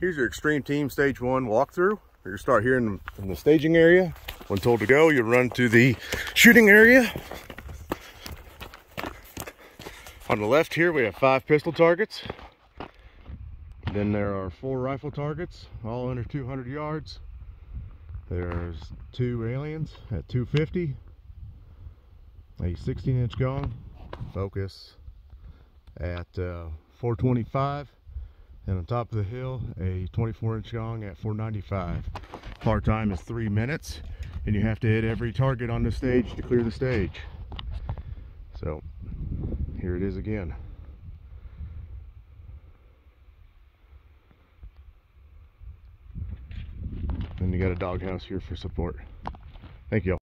Here's your Extreme Team Stage 1 walkthrough. You start here in, in the staging area. When told to go, you run to the shooting area. On the left here, we have five pistol targets. Then there are four rifle targets, all under 200 yards. There's two aliens at 250, a 16 inch gong, focus at uh, 425, and on top of the hill, a 24 inch gong at 495. Par time is three minutes, and you have to hit every target on the stage to clear the stage. So here it is again. Then you got a doghouse here for support. Thank you.